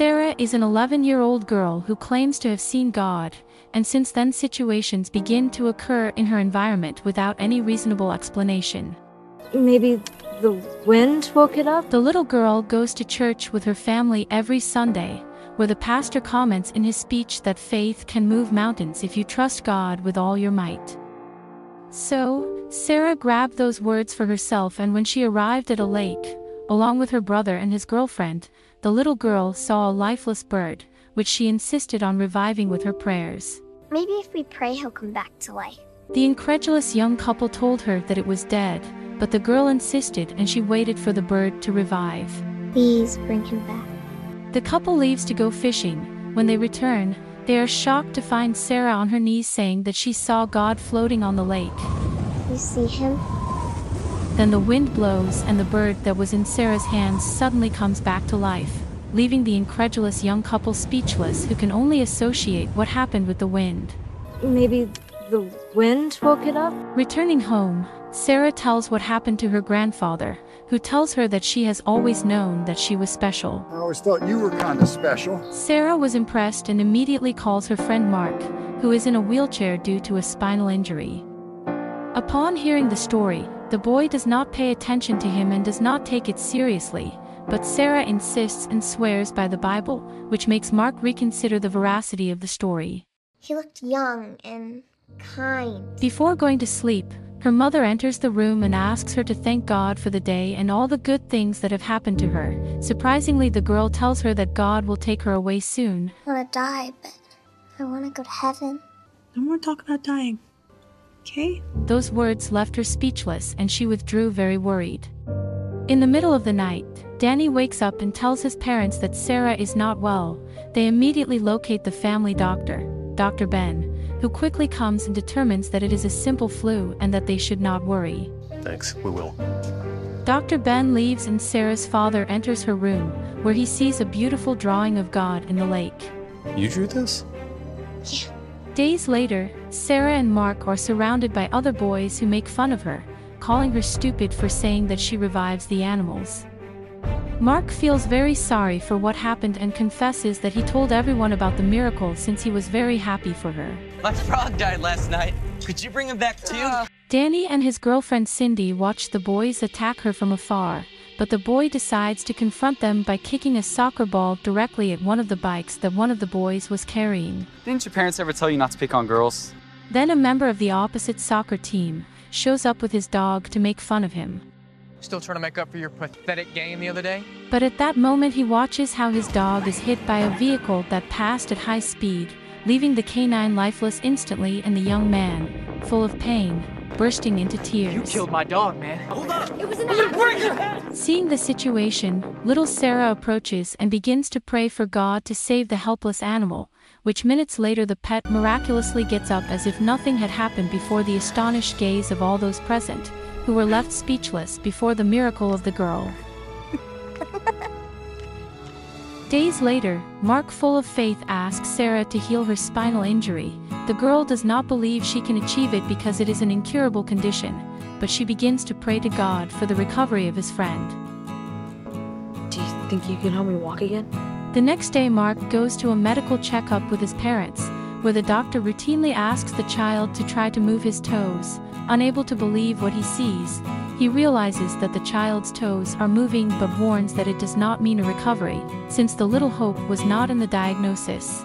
Sarah is an 11 year old girl who claims to have seen God, and since then situations begin to occur in her environment without any reasonable explanation. Maybe the wind woke it up? The little girl goes to church with her family every Sunday, where the pastor comments in his speech that faith can move mountains if you trust God with all your might. So, Sarah grabbed those words for herself and when she arrived at a lake, along with her brother and his girlfriend, the little girl saw a lifeless bird, which she insisted on reviving with her prayers. Maybe if we pray, he'll come back to life. The incredulous young couple told her that it was dead, but the girl insisted and she waited for the bird to revive. Please bring him back. The couple leaves to go fishing. When they return, they are shocked to find Sarah on her knees saying that she saw God floating on the lake. You see him? Then the wind blows and the bird that was in Sarah's hands suddenly comes back to life, leaving the incredulous young couple speechless who can only associate what happened with the wind. Maybe the wind woke it up? Returning home, Sarah tells what happened to her grandfather, who tells her that she has always known that she was special. I always thought you were kind of special. Sarah was impressed and immediately calls her friend Mark, who is in a wheelchair due to a spinal injury. Upon hearing the story, the boy does not pay attention to him and does not take it seriously, but Sarah insists and swears by the Bible, which makes Mark reconsider the veracity of the story. He looked young and kind. Before going to sleep, her mother enters the room and asks her to thank God for the day and all the good things that have happened to her. Surprisingly, the girl tells her that God will take her away soon. I want to die, but I want to go to heaven. No more talk about dying. Okay? Those words left her speechless and she withdrew very worried. In the middle of the night, Danny wakes up and tells his parents that Sarah is not well. They immediately locate the family doctor, Dr. Ben, who quickly comes and determines that it is a simple flu and that they should not worry. Thanks, we will. Dr. Ben leaves and Sarah's father enters her room, where he sees a beautiful drawing of God in the lake. You drew this? Yeah. Days later, Sarah and Mark are surrounded by other boys who make fun of her, calling her stupid for saying that she revives the animals. Mark feels very sorry for what happened and confesses that he told everyone about the miracle since he was very happy for her. My frog died last night. Could you bring him back too? Danny and his girlfriend Cindy watch the boys attack her from afar, but the boy decides to confront them by kicking a soccer ball directly at one of the bikes that one of the boys was carrying. Didn't your parents ever tell you not to pick on girls? Then a member of the opposite soccer team shows up with his dog to make fun of him. Still trying to make up for your pathetic game the other day? But at that moment he watches how his dog is hit by a vehicle that passed at high speed, leaving the canine lifeless instantly and the young man, full of pain, bursting into tears. You killed my dog, man. Hold on! It was an accident! Seeing the situation, little Sarah approaches and begins to pray for God to save the helpless animal, which minutes later the pet miraculously gets up as if nothing had happened before the astonished gaze of all those present, who were left speechless before the miracle of the girl. Days later, Mark full of faith asks Sarah to heal her spinal injury. The girl does not believe she can achieve it because it is an incurable condition, but she begins to pray to God for the recovery of his friend. Do you think you can help me walk again? The next day Mark goes to a medical checkup with his parents, where the doctor routinely asks the child to try to move his toes. Unable to believe what he sees, he realizes that the child's toes are moving but warns that it does not mean a recovery, since the little hope was not in the diagnosis.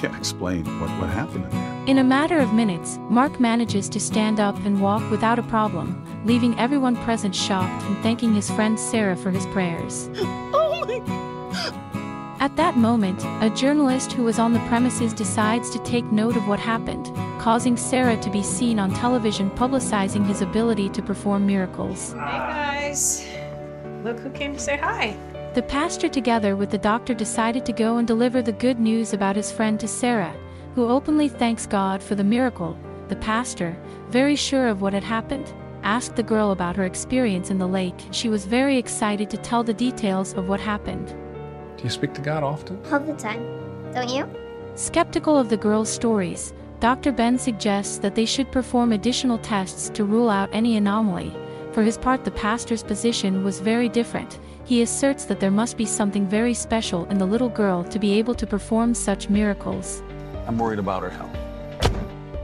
I can't explain what, what happened in there. In a matter of minutes, Mark manages to stand up and walk without a problem, leaving everyone present shocked and thanking his friend Sarah for his prayers. Oh my... At that moment, a journalist who was on the premises decides to take note of what happened, causing Sarah to be seen on television publicizing his ability to perform miracles. Hey guys, look who came to say hi. The pastor together with the doctor decided to go and deliver the good news about his friend to Sarah, who openly thanks God for the miracle. The pastor, very sure of what had happened, asked the girl about her experience in the lake. She was very excited to tell the details of what happened. Do you speak to God often? All the time. Don't you? Skeptical of the girl's stories, Dr. Ben suggests that they should perform additional tests to rule out any anomaly, For his part, the pastor's position was very different. He asserts that there must be something very special in the little girl to be able to perform such miracles. I'm worried about her health.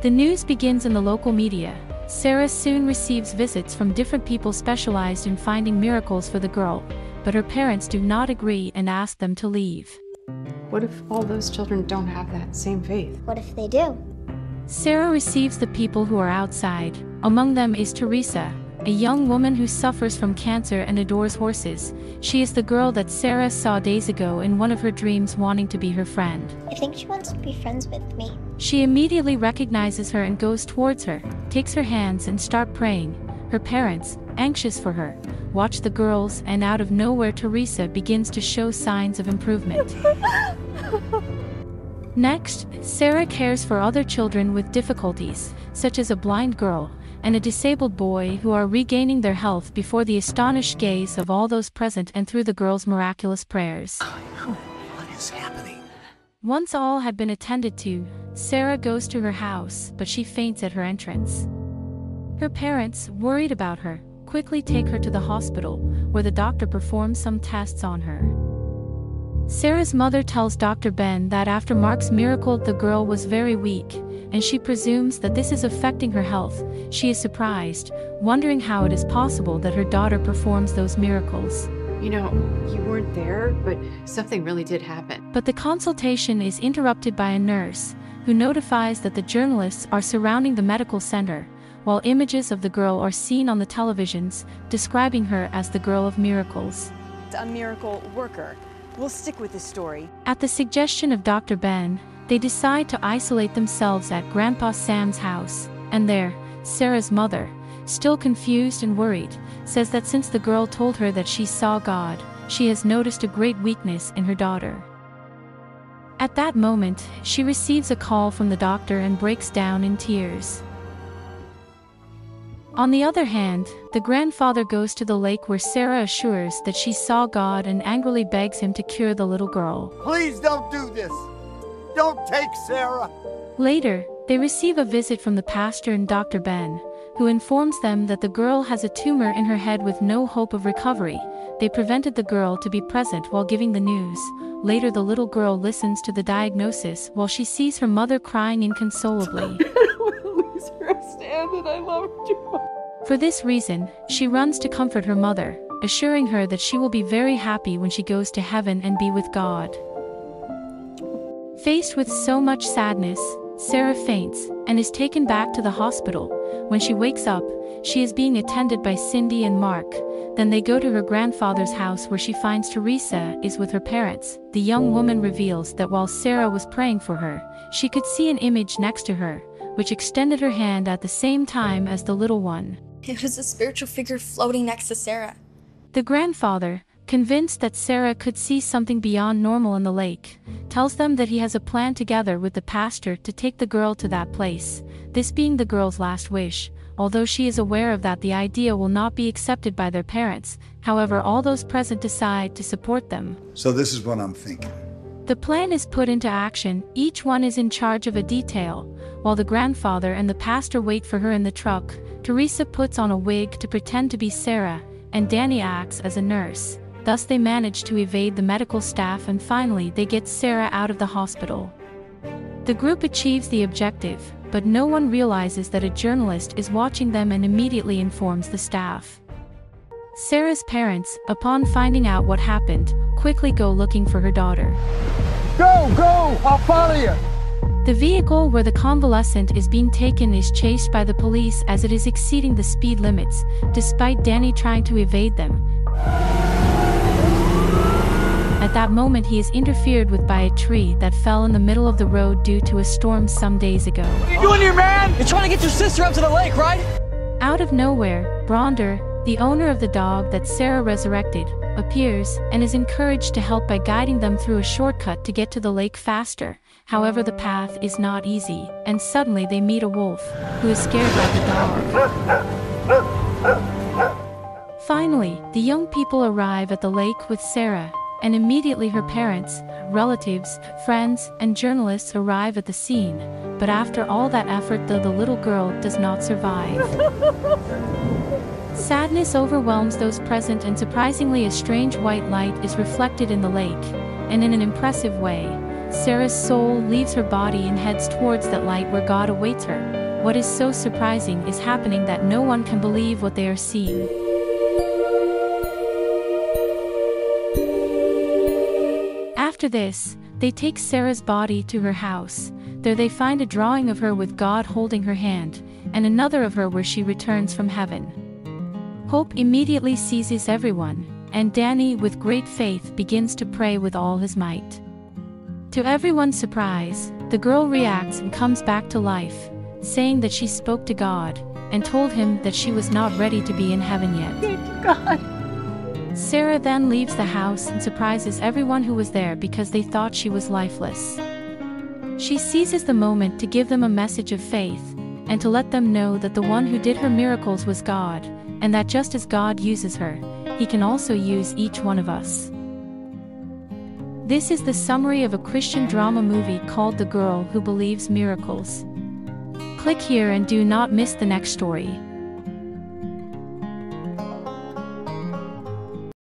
The news begins in the local media. Sarah soon receives visits from different people specialized in finding miracles for the girl, but her parents do not agree and ask them to leave. What if all those children don't have that same faith? What if they do? Sarah receives the people who are outside. Among them is Teresa, a young woman who suffers from cancer and adores horses. She is the girl that Sarah saw days ago in one of her dreams wanting to be her friend. I think she wants to be friends with me. She immediately recognizes her and goes towards her, takes her hands and start praying. Her parents, anxious for her, watch the girls and out of nowhere Teresa begins to show signs of improvement. Next, Sarah cares for other children with difficulties, such as a blind girl and a disabled boy who are regaining their health before the astonished gaze of all those present and through the girl's miraculous prayers. What is happening? Once all had been attended to, Sarah goes to her house, but she faints at her entrance. Her parents, worried about her, quickly take her to the hospital, where the doctor performs some tests on her. Sarah's mother tells Dr. Ben that after Mark's miracle, the girl was very weak, and she presumes that this is affecting her health. She is surprised, wondering how it is possible that her daughter performs those miracles. You know, you weren't there, but something really did happen. But the consultation is interrupted by a nurse, who notifies that the journalists are surrounding the medical center, while images of the girl are seen on the televisions, describing her as the girl of miracles. A miracle worker. We'll stick with this story. At the suggestion of Dr. Ben, they decide to isolate themselves at Grandpa Sam's house, and there, Sarah's mother, still confused and worried, says that since the girl told her that she saw God, she has noticed a great weakness in her daughter. At that moment, she receives a call from the doctor and breaks down in tears. On the other hand, the grandfather goes to the lake where Sarah assures that she saw God and angrily begs him to cure the little girl. Please don't do this. Don't take Sarah. Later, they receive a visit from the pastor and Dr. Ben, who informs them that the girl has a tumor in her head with no hope of recovery. They prevented the girl to be present while giving the news. Later, the little girl listens to the diagnosis while she sees her mother crying inconsolably. I love you. For this reason, she runs to comfort her mother, assuring her that she will be very happy when she goes to heaven and be with God. Faced with so much sadness, Sarah faints and is taken back to the hospital. When she wakes up, she is being attended by Cindy and Mark. Then they go to her grandfather's house where she finds Teresa is with her parents. The young woman reveals that while Sarah was praying for her, she could see an image next to her, which extended her hand at the same time as the little one. It was a spiritual figure floating next to Sarah. The grandfather, convinced that Sarah could see something beyond normal in the lake, tells them that he has a plan together with the pastor to take the girl to that place, this being the girl's last wish. Although she is aware of that the idea will not be accepted by their parents, however all those present decide to support them. So this is what I'm thinking. The plan is put into action, each one is in charge of a detail. While the grandfather and the pastor wait for her in the truck, Teresa puts on a wig to pretend to be Sarah, and Danny acts as a nurse. Thus they manage to evade the medical staff and finally they get Sarah out of the hospital. The group achieves the objective, but no one realizes that a journalist is watching them and immediately informs the staff. Sarah's parents, upon finding out what happened, quickly go looking for her daughter. Go, go! I'll follow you! The vehicle where the convalescent is being taken is chased by the police as it is exceeding the speed limits, despite Danny trying to evade them. At that moment he is interfered with by a tree that fell in the middle of the road due to a storm some days ago. What are you doing here, man? You're trying to get your sister up to the lake, right? Out of nowhere, Bronder, the owner of the dog that Sarah resurrected, appears and is encouraged to help by guiding them through a shortcut to get to the lake faster. However, the path is not easy, and suddenly they meet a wolf, who is scared by the dog. Finally, the young people arrive at the lake with Sarah, and immediately her parents, relatives, friends, and journalists arrive at the scene. But after all that effort, though the little girl does not survive. Sadness overwhelms those present and surprisingly a strange white light is reflected in the lake, and in an impressive way, Sarah's soul leaves her body and heads towards that light where God awaits her. What is so surprising is happening that no one can believe what they are seeing. After this, they take Sarah's body to her house. There they find a drawing of her with God holding her hand, and another of her where she returns from heaven. Hope immediately seizes everyone, and Danny, with great faith, begins to pray with all his might. To everyone's surprise, the girl reacts and comes back to life, saying that she spoke to God and told him that she was not ready to be in heaven yet. God. Sarah then leaves the house and surprises everyone who was there because they thought she was lifeless. She seizes the moment to give them a message of faith and to let them know that the one who did her miracles was God, and that just as God uses her, he can also use each one of us. This is the summary of a Christian drama movie called The Girl Who Believes Miracles. Click here and do not miss the next story.